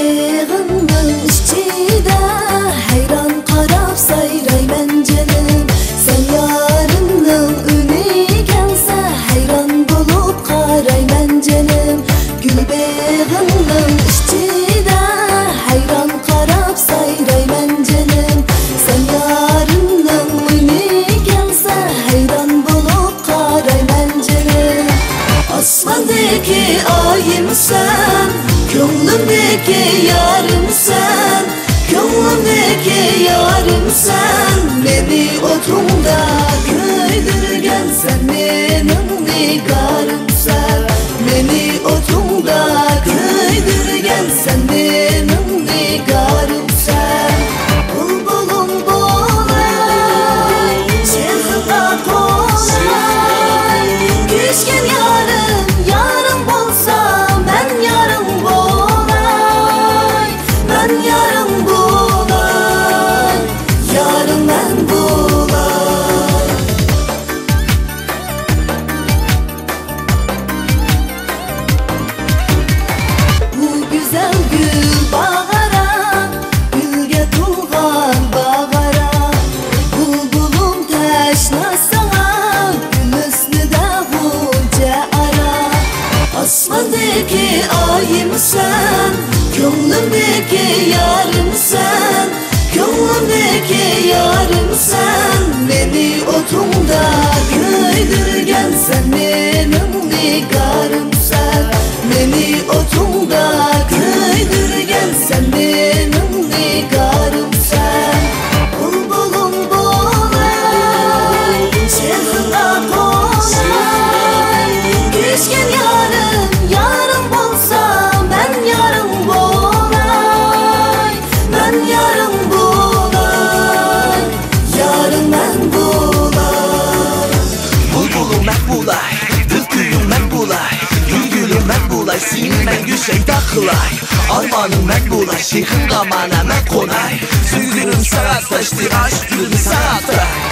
yığındım işçide Heyran qarab sayrey mencelim Sen yarının gelse Heyran bulup qaray mencelim Gül beğındım işçide Heyran qarab sayrey mencelim Sen yarının gelse Heyran bulup qaray mencelim Asmandaki ayım sen Gönlümdeki yarım sen Gönlümdeki yarım sen. Beni otumda köydürgen sen Benim nigarım sen. Beni otumda köydürgen sen Benim Ayım sen Gönlümdeki yarım sen Gönlümdeki yarım sen Beni otumda köydürgen sen Benim nigarım sen Beni otumda köydürgen sen Benim nigarım sen Bulbulum bolay Şehzada kolay Küçken ben gülşey takılay. Armanım ben bulay Şeyhin kamana ben konay. Sözlerim sana saçtı Aşk gülüm sana atay